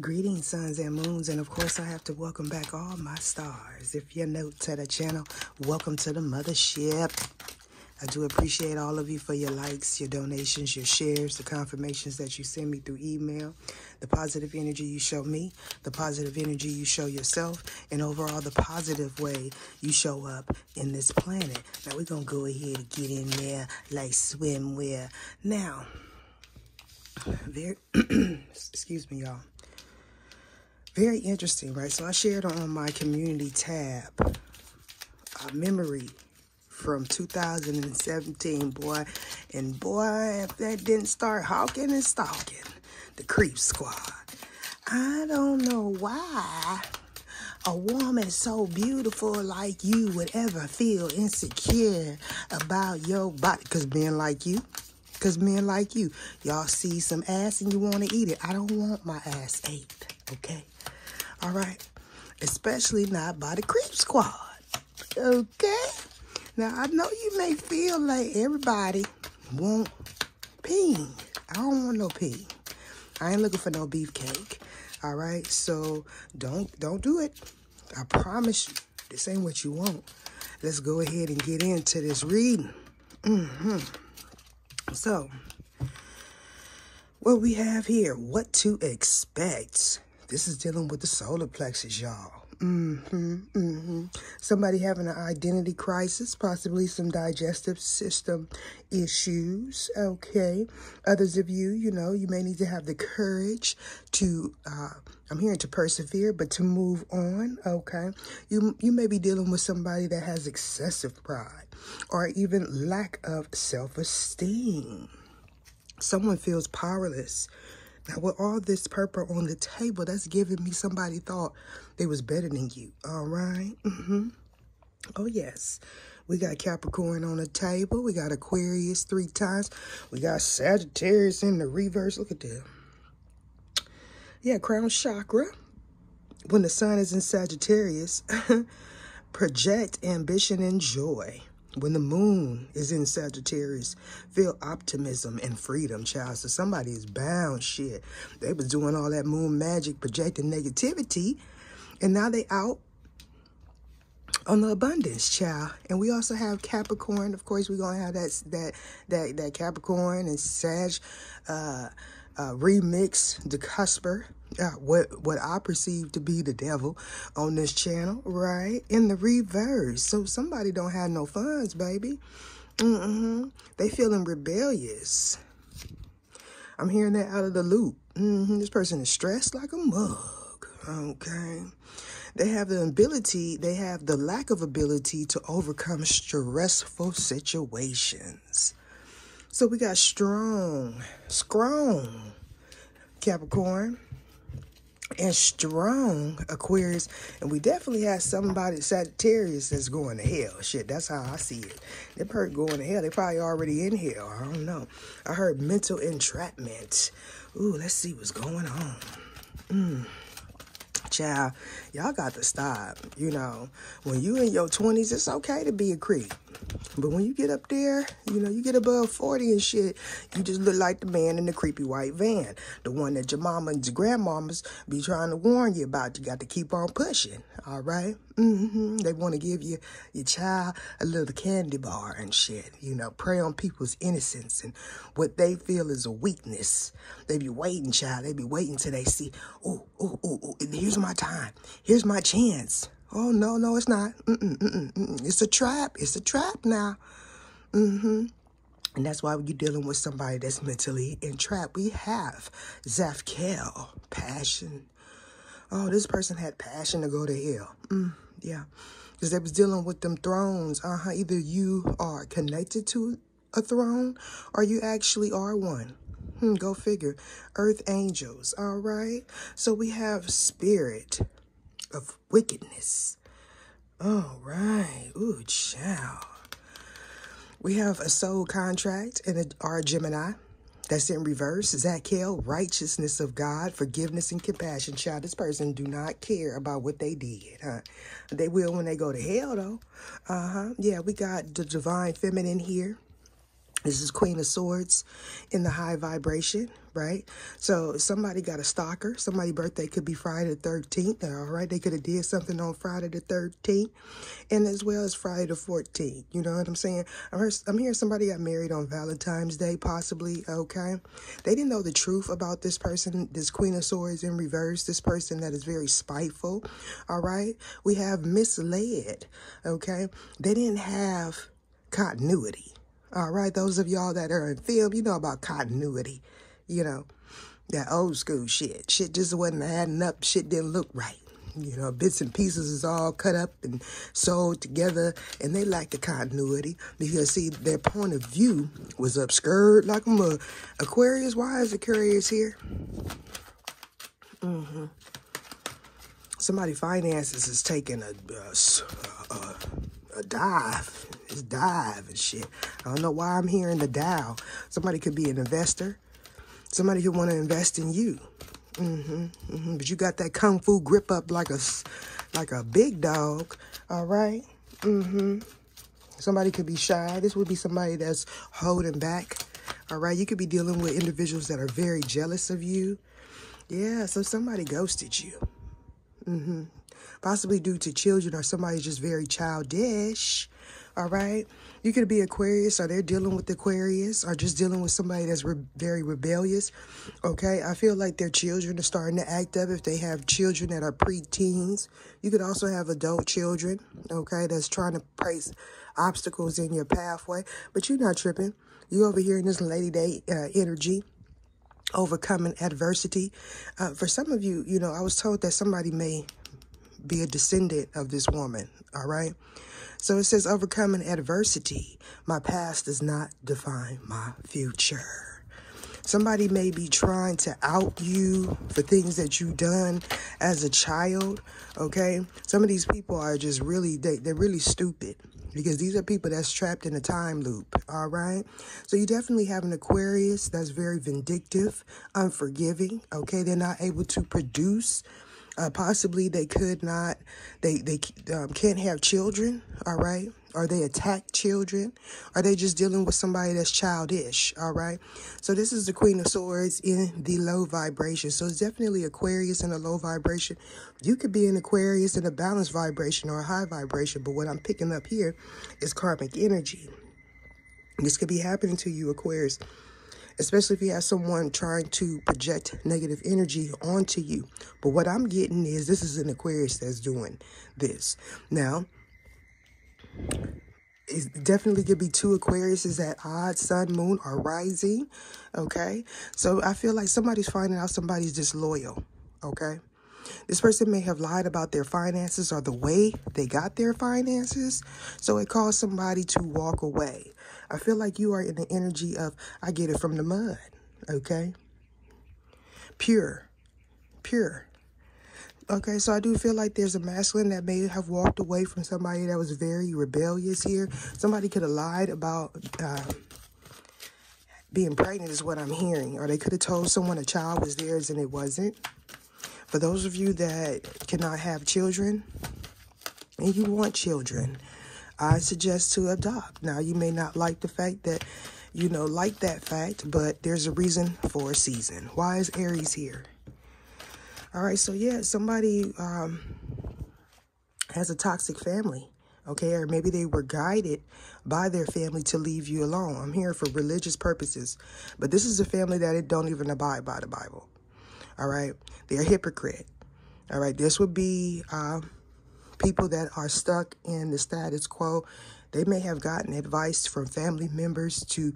Greetings, suns and moons, and of course, I have to welcome back all my stars. If you're new to the channel, welcome to the mothership. I do appreciate all of you for your likes, your donations, your shares, the confirmations that you send me through email, the positive energy you show me, the positive energy you show yourself, and overall the positive way you show up in this planet. Now, we're going to go ahead and get in there like swimwear. Now, very, excuse me, y'all very interesting, right? So I shared on my community tab a memory from 2017, boy. And boy, if that didn't start hawking and stalking, the creep squad. I don't know why a woman so beautiful like you would ever feel insecure about your body. Because men like you, because men like you, y'all see some ass and you want to eat it. I don't want my ass ate, okay? All right. Especially not by the creep squad. Okay. Now I know you may feel like everybody want peen. I don't want no peen. I ain't looking for no beefcake. All right. So don't don't do it. I promise you, this ain't what you want. Let's go ahead and get into this reading. Mm-hmm. So, what we have here, what to expect this is dealing with the solar plexus, y'all. Mm-hmm, mm-hmm. Somebody having an identity crisis, possibly some digestive system issues. Okay. Others of you, you know, you may need to have the courage to, uh, I'm hearing to persevere, but to move on. Okay. You, you may be dealing with somebody that has excessive pride or even lack of self-esteem. Someone feels powerless now, with all this purple on the table, that's giving me somebody thought they was better than you. All right? Mm-hmm. Oh, yes. We got Capricorn on the table. We got Aquarius three times. We got Sagittarius in the reverse. Look at that. Yeah, crown chakra. When the sun is in Sagittarius, project ambition and joy. When the moon is in Sagittarius, feel optimism and freedom, child. So somebody is bound shit. They was doing all that moon magic, projecting negativity, and now they out on the abundance, child. And we also have Capricorn. Of course, we're gonna have that that that that Capricorn and Sag uh, uh, remix, the cusper uh, what what I perceive to be the devil on this channel, right? In the reverse. So somebody don't have no funds, baby. Mm-hmm. They feeling rebellious. I'm hearing that out of the loop. Mm-hmm. This person is stressed like a mug. Okay. They have the ability, they have the lack of ability to overcome stressful situations. So we got strong, strong Capricorn and strong Aquarius. And we definitely have somebody, Sagittarius, that's going to hell. Shit, that's how I see it. They're probably going to hell. They probably already in hell. I don't know. I heard mental entrapment. Ooh, let's see what's going on. Mm. Child, y'all got to stop. You know, when you in your 20s, it's okay to be a creep. But when you get up there, you know, you get above 40 and shit, you just look like the man in the creepy white van. The one that your mama and your grandmamas be trying to warn you about. You got to keep on pushing, all right? Mm-hmm. They want to give you, your child, a little candy bar and shit. You know, prey on people's innocence and what they feel is a weakness. They be waiting, child. They be waiting till they see, oh, oh, oh, oh, here's my time. Here's my chance. Oh, no, no, it's not. Mm-mm. It's a trap. It's a trap now. Mm-hmm. And that's why you're dealing with somebody that's mentally entrapped. We have Zaphkiel, passion. Oh, this person had passion to go to hell. Mm, yeah. Because they was dealing with them thrones. Uh-huh. Either you are connected to a throne or you actually are one. Hmm, go figure. Earth angels. All right. So we have spirit of wickedness. All right. Ooh, child. We have a soul contract and our Gemini. That's in reverse. Zadkiel, righteousness of God, forgiveness and compassion. Child, this person do not care about what they did, huh? They will when they go to hell, though. Uh-huh. Yeah, we got the divine feminine here. This is Queen of Swords in the high vibration, right? So somebody got a stalker. Somebody's birthday could be Friday the 13th, all right? They could have did something on Friday the 13th and as well as Friday the 14th. You know what I'm saying? I'm, heard, I'm hearing somebody got married on Valentine's Day, possibly, okay? They didn't know the truth about this person, this Queen of Swords in reverse, this person that is very spiteful, all right? We have misled, okay? They didn't have continuity all right, those of y'all that are in film, you know about continuity. You know, that old school shit. Shit just wasn't adding up. Shit didn't look right. You know, bits and pieces is all cut up and sewed together, and they lack the continuity because, see, their point of view was obscured like I'm a Aquarius. Why is Aquarius here? Mm-hmm. Somebody finances is taking a, a, a, a dive it's dive and shit. I don't know why I'm hearing the Dow. Somebody could be an investor. Somebody could want to invest in you. Mm-hmm, mm-hmm. But you got that kung fu grip up like a, like a big dog. All right. Mm-hmm. Somebody could be shy. This would be somebody that's holding back. All right. You could be dealing with individuals that are very jealous of you. Yeah. So somebody ghosted you. Mm-hmm. Possibly due to children or somebody's just very childish all right? You could be aquarius or they're dealing with aquarius or just dealing with somebody that's re- very rebellious okay? I feel like their children are starting to act up if they have children that are pre-teens. You could also have adult children okay that's trying to place obstacles in your pathway. But you're not tripping. You're over here in this lady day uh, energy overcoming adversity. Uh, for some of you you know i was told that somebody may be a descendant of this woman all right so it says, overcoming adversity. My past does not define my future. Somebody may be trying to out you for things that you've done as a child, okay? Some of these people are just really, they, they're really stupid because these are people that's trapped in a time loop, all right? So you definitely have an Aquarius that's very vindictive, unforgiving, okay? They're not able to produce uh, possibly they could not, they, they um, can't have children, all right? Are they attack children? Are they just dealing with somebody that's childish? All right. So this is the Queen of Swords in the low vibration. So it's definitely Aquarius in a low vibration. You could be an Aquarius in a balanced vibration or a high vibration. But what I'm picking up here is karmic energy. This could be happening to you, Aquarius especially if you have someone trying to project negative energy onto you. But what I'm getting is this is an Aquarius that's doing this. Now, it definitely could be two Aquariuses at odd sun, moon, or rising. Okay. So I feel like somebody's finding out somebody's disloyal. Okay. This person may have lied about their finances or the way they got their finances. So it caused somebody to walk away. I feel like you are in the energy of, I get it from the mud, okay? Pure, pure. Okay, so I do feel like there's a masculine that may have walked away from somebody that was very rebellious here. Somebody could have lied about uh, being pregnant is what I'm hearing. Or they could have told someone a child was theirs and it wasn't. For those of you that cannot have children and you want children, I suggest to adopt. Now, you may not like the fact that, you know, like that fact, but there's a reason for a season. Why is Aries here? All right, so yeah, somebody um, has a toxic family, okay? Or maybe they were guided by their family to leave you alone. I'm here for religious purposes, but this is a family that it don't even abide by the Bible, all right? They're a hypocrite, all right? This would be... Uh, people that are stuck in the status quo, they may have gotten advice from family members to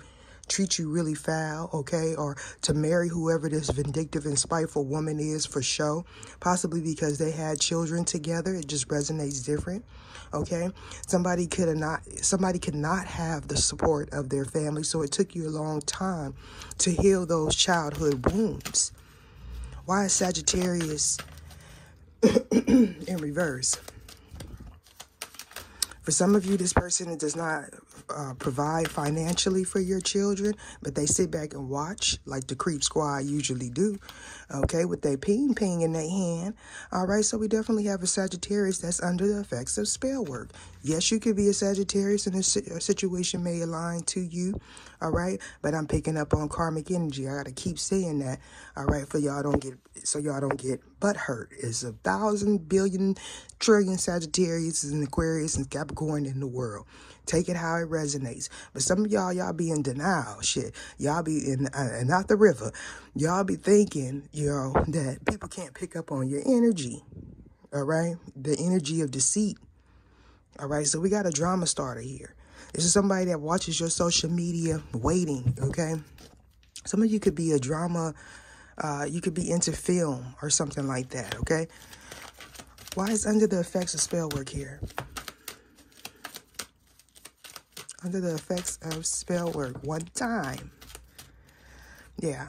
treat you really foul, okay, or to marry whoever this vindictive and spiteful woman is for show, possibly because they had children together. It just resonates different, okay. Somebody could not, somebody could not have the support of their family, so it took you a long time to heal those childhood wounds. Why is Sagittarius in reverse? For some of you, this person does not uh, provide financially for your children, but they sit back and watch like the creep squad usually do, okay, with their ping ping in their hand. All right, so we definitely have a Sagittarius that's under the effects of spell work. Yes, you could be a Sagittarius and a, situation may align to you, all right, but I'm picking up on karmic energy. I got to keep saying that, all right, for y'all don't get, so y'all don't get butt hurt. It's a thousand billion trillion Sagittarius and Aquarius and Capricorn in the world. Take it how it resonates. But some of y'all, y'all be in denial. Shit, y'all be in, uh, not the river. Y'all be thinking, you know, that people can't pick up on your energy. All right, the energy of deceit. All right, so we got a drama starter here. This is somebody that watches your social media waiting. Okay, some of you could be a drama. Uh, you could be into film or something like that. Okay. Why is under the effects of spell work here? under the effects of spell work one time. Yeah.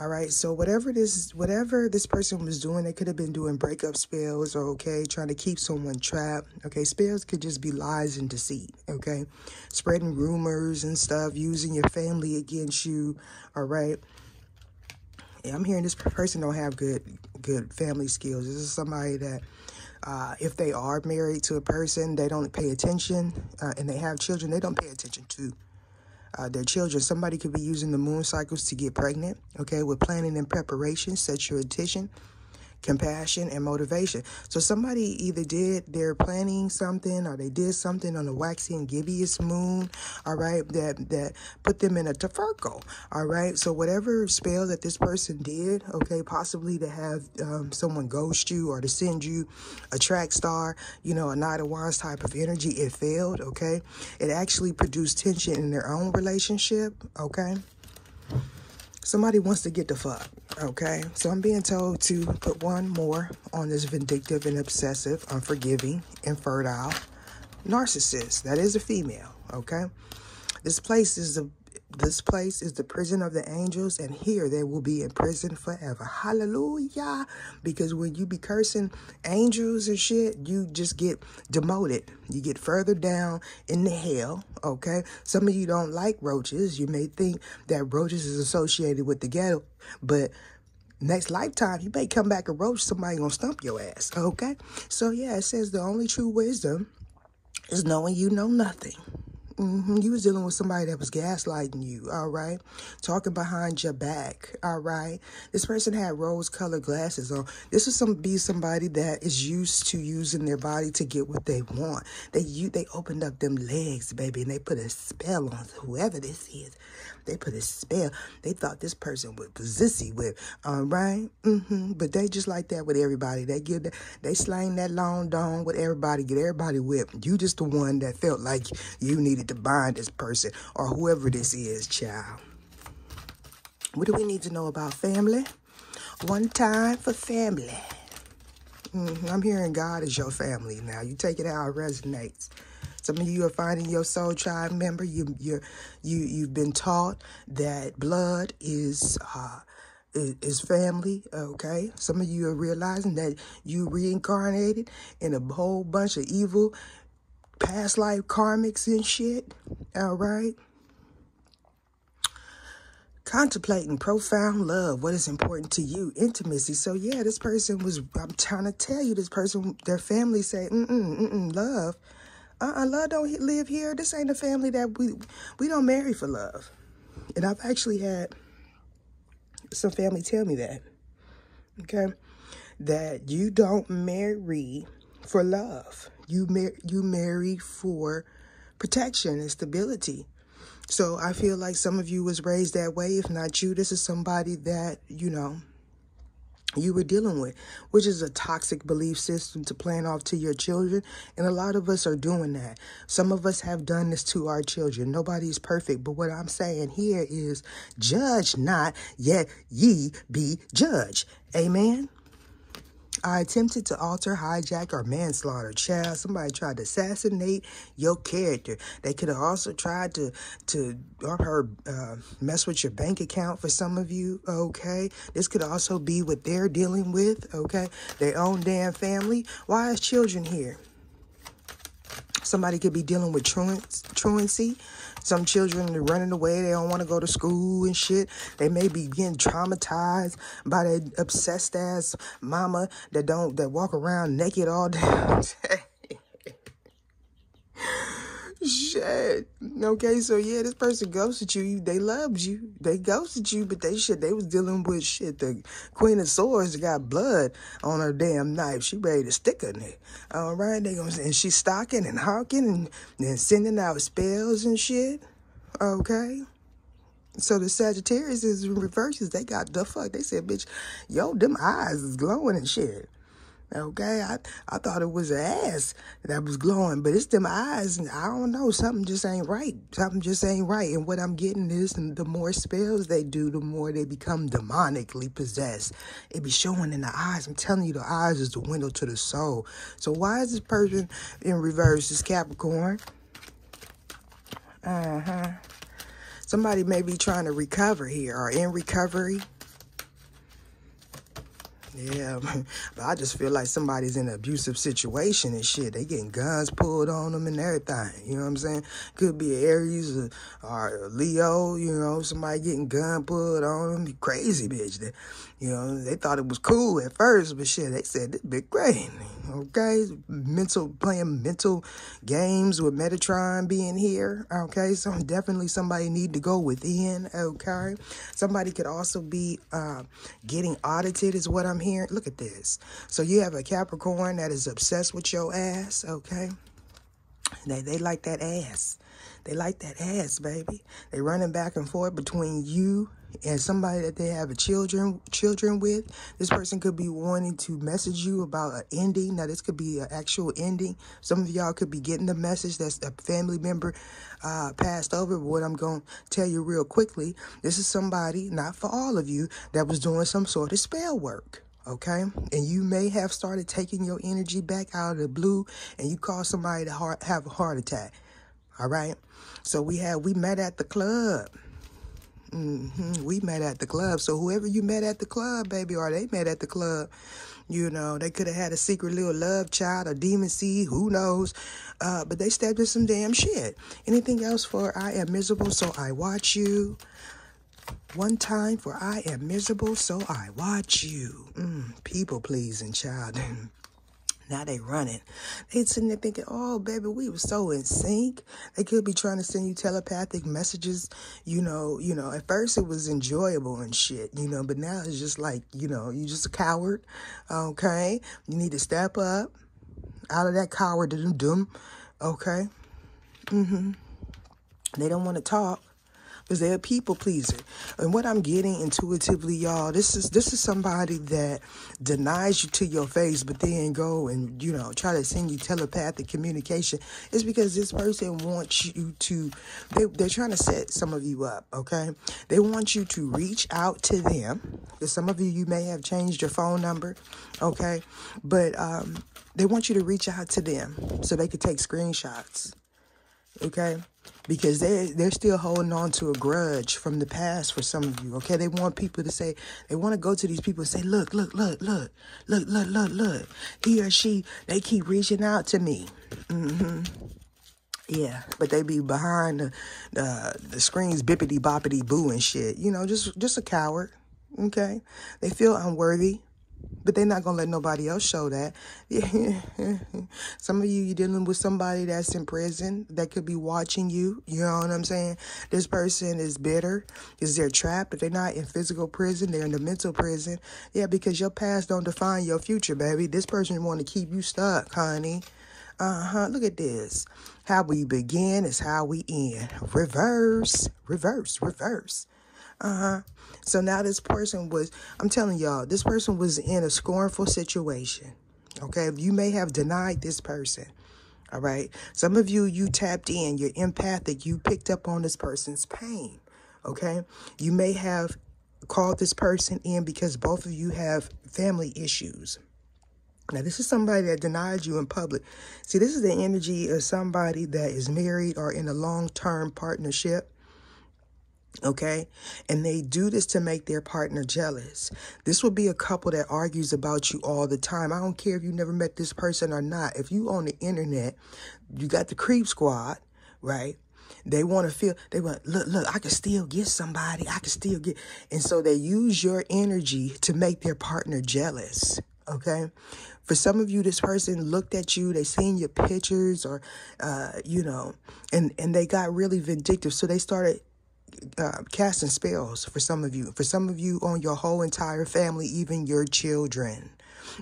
All right. So whatever this whatever this person was doing, they could have been doing breakup spells or okay, trying to keep someone trapped. Okay, spells could just be lies and deceit. Okay. Spreading rumors and stuff, using your family against you. All right. Yeah, I'm hearing this person don't have good good family skills. This is somebody that uh, if they are married to a person, they don't pay attention, uh, and they have children, they don't pay attention to uh, their children. Somebody could be using the moon cycles to get pregnant, okay, with planning and preparation, set your attention compassion, and motivation. So somebody either did, they're planning something or they did something on the waxy and gibbous moon, all right, that, that put them in a tafurco, all right? So whatever spell that this person did, okay, possibly to have um, someone ghost you or to send you a track star, you know, a Knight of Wands type of energy, it failed, okay? It actually produced tension in their own relationship, okay? Somebody wants to get the fuck, okay? So I'm being told to put one more on this vindictive and obsessive, unforgiving, infertile narcissist. That is a female, okay? This place is a this place is the prison of the angels, and here they will be in prison forever. Hallelujah. Because when you be cursing angels and shit, you just get demoted. You get further down in the hell, okay? Some of you don't like roaches. You may think that roaches is associated with the ghetto, but next lifetime, you may come back a roach, somebody gonna stump your ass, okay? So yeah, it says the only true wisdom is knowing you know nothing. Mm-hmm. You was dealing with somebody that was gaslighting you, all right? Talking behind your back, all right? This person had rose-colored glasses on. This was some be somebody that is used to using their body to get what they want. They you they opened up them legs, baby, and they put a spell on whoever this is. They put a spell. They thought this person was zissy with, all right? Mm-hmm. But they just like that with everybody. They give that, they slang that long dong with everybody, get everybody whipped. You just the one that felt like you needed to bind this person or whoever this is, child. What do we need to know about family? One time for family. Mm-hmm. I'm hearing God is your family now. You take it how it resonates. Some of you are finding your soul tribe member. You you you you've been taught that blood is uh, is family. Okay. Some of you are realizing that you reincarnated in a whole bunch of evil past life karmics and shit. All right contemplating profound love what is important to you intimacy so yeah this person was i'm trying to tell you this person their family say mm-mm, mm-mm, love uh-uh, love don't live here. This ain't a family that we we don't marry for love. And I've actually had some family tell me that. Okay? That you don't marry for love. You mar- you marry for protection and stability. So I feel like some of you was raised that way. If not you, this is somebody that, you know, you were dealing with, which is a toxic belief system to plan off to your children. And a lot of us are doing that. Some of us have done this to our children. Nobody's perfect. But what I'm saying here is judge not, yet ye be judged. Amen. I attempted to alter, hijack, or manslaughter. Child, somebody tried to assassinate your character. They could have also tried to, to her, uh, mess with your bank account for some of you, okay? This could also be what they're dealing with, okay? Their own damn family. Why is children here? Somebody could be dealing with truancy. Some children are running away. They don't want to go to school and shit. They may be getting traumatized by that obsessed ass mama that don't that walk around naked all day. Shit. Okay, so yeah, this person ghosted you. They loved you. They ghosted you, but they shit, they was dealing with shit. The Queen of Swords got blood on her damn knife. She ready to stick her neck. All right, they gonna and she's stalking and hawking and then sending out spells and shit. Okay. So the Sagittarius is in reverses. They got the fuck. They said, bitch, yo, them eyes is glowing and shit. Okay, I, I thought it was an ass that was glowing, but it's them eyes, and I don't know, something just ain't right. Something just ain't right. And what I'm getting is and the more spells they do, the more they become demonically possessed. It be showing in the eyes. I'm telling you, the eyes is the window to the soul. So why is this person in reverse? This Capricorn. Uh huh. Somebody may be trying to recover here or in recovery. Yeah, but I just feel like somebody's in an abusive situation and shit. They getting guns pulled on them and everything. You know what I'm saying? Could be Aries or, or Leo. You know, somebody getting gun pulled on them. Crazy bitch. You know, they thought it was cool at first, but shit, they said this big great. Okay, mental playing mental games with Metatron being here. Okay, so definitely somebody need to go within. Okay, somebody could also be uh, getting audited, is what I'm hearing. Look at this. So you have a Capricorn that is obsessed with your ass. Okay, they they like that ass. They like that ass, baby. They running back and forth between you and somebody that they have a children children with. This person could be wanting to message you about an ending. Now, this could be an actual ending. Some of y'all could be getting the message that's a family member uh, passed over. What I'm going to tell you real quickly, this is somebody, not for all of you, that was doing some sort of spell work okay? And you may have started taking your energy back out of the blue and you caused somebody to heart, have a heart attack, all right? So we had, we met at the club. Mm-hmm. We met at the club. So whoever you met at the club, baby, or they met at the club, you know, they could have had a secret little love child, a demon seed, who knows? Uh, but they stepped in some damn shit. Anything else for I am miserable, so I watch you. One time for I am miserable, so I watch you. Mm, people pleasing child. Now they running. They sitting there thinking, oh, baby, we were so in sync. They could be trying to send you telepathic messages. You know, you know, at first it was enjoyable and shit, you know, but now it's just like, you know, you just a coward. Okay. You need to step up out of that coward doom. Okay. Mm-hmm. They don't want to talk because they're a people pleaser. And what I'm getting intuitively, y'all, this is this is somebody that denies you to your face, but then go and you know try to send you telepathic communication. It's because this person wants you to. They, they're trying to set some of you up. Okay, they want you to reach out to them. Some of you, you may have changed your phone number. Okay, but um, they want you to reach out to them so they could take screenshots okay? Because they they're still holding on to a grudge from the past for some of you, okay? They want people to say they want to go to these people and say, "Look, look, look, look, look, look, look, look." He or she they keep reaching out to me. Mm-hmm. Yeah, but they be behind the the, the screens, bippity boppity boo and shit. You know, just just a coward. Okay, they feel unworthy but they're not gonna let nobody else show that. Some of you, you're dealing with somebody that's in prison that could be watching you. You know what I'm saying? This person is bitter Is they're trapped. If they're not in physical prison, they're in the mental prison. Yeah, because your past don't define your future, baby. This person want to keep you stuck, honey. Uh huh. Look at this. How we begin is how we end. Reverse, reverse, reverse. Uh huh. So now this person was, I'm telling y'all, this person was in a scornful situation. Okay. You may have denied this person. All right. Some of you, you tapped in, you're empathic, you picked up on this person's pain. Okay. You may have called this person in because both of you have family issues. Now, this is somebody that denied you in public. See, this is the energy of somebody that is married or in a long term partnership Okay. And they do this to make their partner jealous. This would be a couple that argues about you all the time. I don't care if you never met this person or not. If you on the internet, you got the creep squad, right? They want to feel, they want, look, look, I can still get somebody. I can still get. And so they use your energy to make their partner jealous. Okay. For some of you, this person looked at you, they seen your pictures or, uh, you know, and, and they got really vindictive. So they started uh, casting spells for some of you. For some of you on your whole entire family, even your children.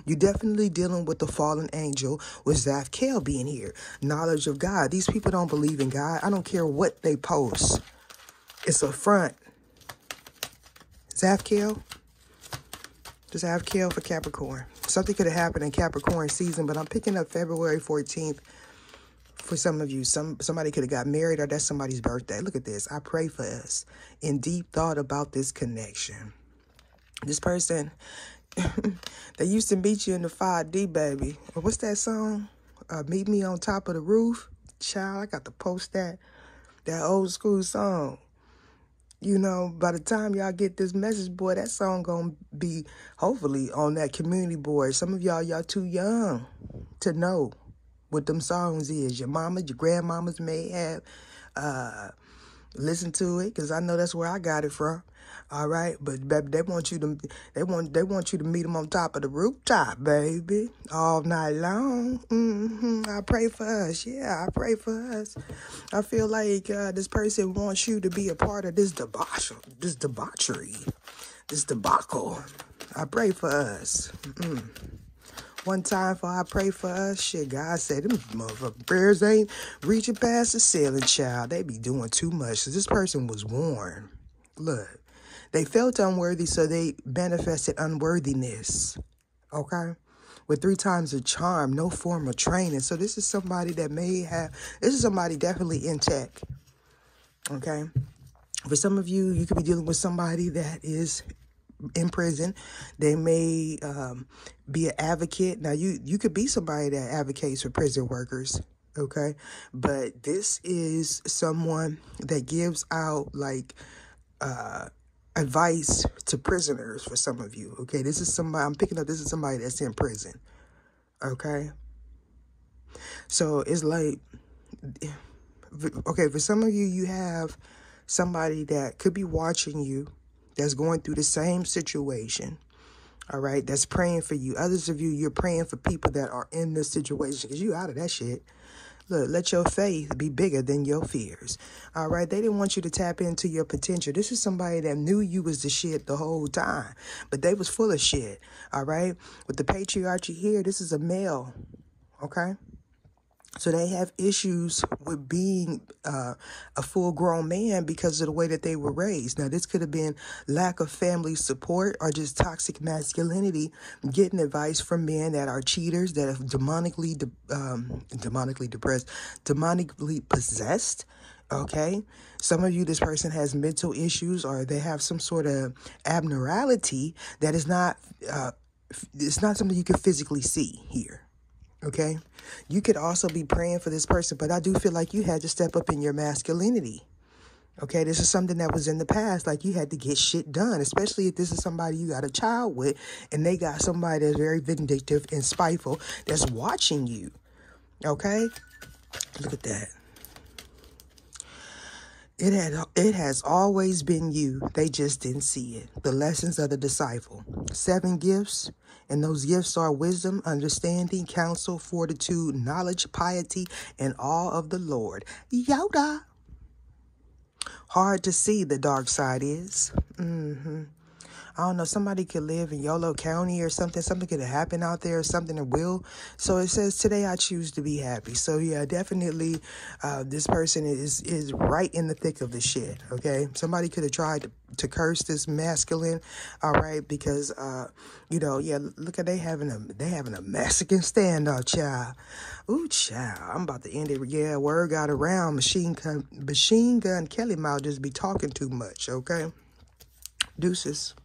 You're definitely dealing with the fallen angel with Zaphkiel being here. Knowledge of God. These people don't believe in God. I don't care what they post. It's a front. Zaphkiel. Just Zaphkiel for Capricorn. Something could have happened in Capricorn season, but I'm picking up February 14th for some of you. Some somebody could have got married or that's somebody's birthday. Look at this. I pray for us in deep thought about this connection. This person they used to meet you in the 5D, baby. What's that song? Uh, meet me on top of the roof. Child, I got to post that. That old school song. You know, by the time y'all get this message, boy, that song gonna be hopefully on that community board. Some of y'all, y'all too young to know what them songs is. Your mama, your grandmamas may have uh, listened to it, because I know that's where I got it from. All right, but baby, they want you to they want they want you to meet them on top of the rooftop, baby, all night long. Mm-hmm. I pray for us. Yeah, I pray for us. I feel like uh, this person wants you to be a part of this debauch, this debauchery, this debacle. I pray for us. Mm-mm. One time for I pray for us, shit, God said them motherfucking prayers ain't reaching past the ceiling, child. They be doing too much. So this person was warned. Look, they felt unworthy, so they manifested unworthiness. Okay? With three times the charm, no formal training. So this is somebody that may have, this is somebody definitely in tech. Okay? For some of you, you could be dealing with somebody that is in prison. They may um, be an advocate. Now, you you could be somebody that advocates for prison workers. Okay, but this is someone that gives out like uh, advice to prisoners for some of you. Okay, this is somebody I'm picking up. This is somebody that's in prison. Okay, so it's like, okay, for some of you, you have somebody that could be watching you that's going through the same situation. All right, that's praying for you. Others of you, you're praying for people that are in this situation because you out of that shit. Look, let your faith be bigger than your fears. All right. They didn't want you to tap into your potential. This is somebody that knew you was the shit the whole time, but they was full of shit. All right. With the patriarchy here, this is a male. Okay. So they have issues with being uh, a full grown man because of the way that they were raised. Now, this could have been lack of family support or just toxic masculinity, getting advice from men that are cheaters, that are demonically, de- um, demonically depressed, demonically possessed. Okay. Some of you, this person has mental issues or they have some sort of abnormality that is not, uh, it's not something you can physically see here. Okay. You could also be praying for this person, but I do feel like you had to step up in your masculinity. Okay, this is something that was in the past. Like you had to get shit done, especially if this is somebody you got a child with and they got somebody that's very vindictive and spiteful that's watching you. Okay? Look at that. It had it has always been you. They just didn't see it. The lessons of the disciple. Seven gifts, and those gifts are wisdom, understanding, counsel, fortitude, knowledge, piety, and awe of the Lord. Yoda. Hard to see the dark side is. Mm-hmm. I don't know, somebody could live in Yolo County or something. Something could happen out there or something that will. So it says, today I choose to be happy. So yeah, definitely uh, this person is, is right in the thick of the shit, okay? Somebody could have tried to, to curse this masculine, all right? Because, uh, you know, yeah, look at they having a, they having a Mexican standoff, child. Ooh, child, I'm about to end it. Yeah, word got around. Machine gun, machine gun Kelly Mouth just be talking too much, okay? Deuces.